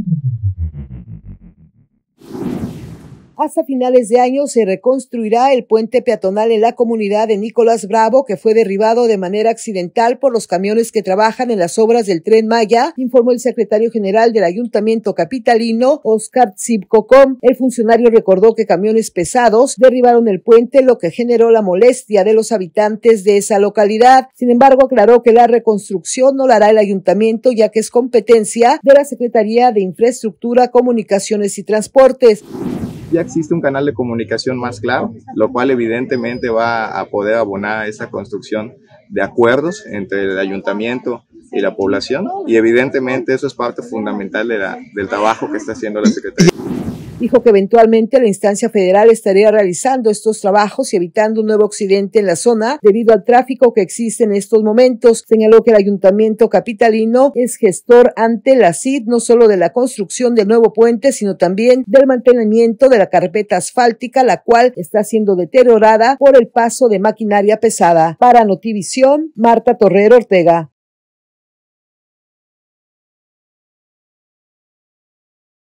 Mm-hmm. Hasta finales de año se reconstruirá el puente peatonal en la comunidad de Nicolás Bravo, que fue derribado de manera accidental por los camiones que trabajan en las obras del tren Maya, informó el secretario general del Ayuntamiento Capitalino, Oscar Zipcocom. El funcionario recordó que camiones pesados derribaron el puente, lo que generó la molestia de los habitantes de esa localidad. Sin embargo, aclaró que la reconstrucción no la hará el ayuntamiento, ya que es competencia de la Secretaría de Infraestructura, Comunicaciones y Transportes ya existe un canal de comunicación más claro, lo cual evidentemente va a poder abonar esa construcción de acuerdos entre el ayuntamiento y la población y evidentemente eso es parte fundamental del trabajo que está haciendo la Secretaría. Dijo que eventualmente la instancia federal estaría realizando estos trabajos y evitando un nuevo accidente en la zona debido al tráfico que existe en estos momentos. Señaló que el ayuntamiento capitalino es gestor ante la CID no solo de la construcción del nuevo puente, sino también del mantenimiento de la carpeta asfáltica, la cual está siendo deteriorada por el paso de maquinaria pesada. Para Notivisión, Marta Torrero Ortega.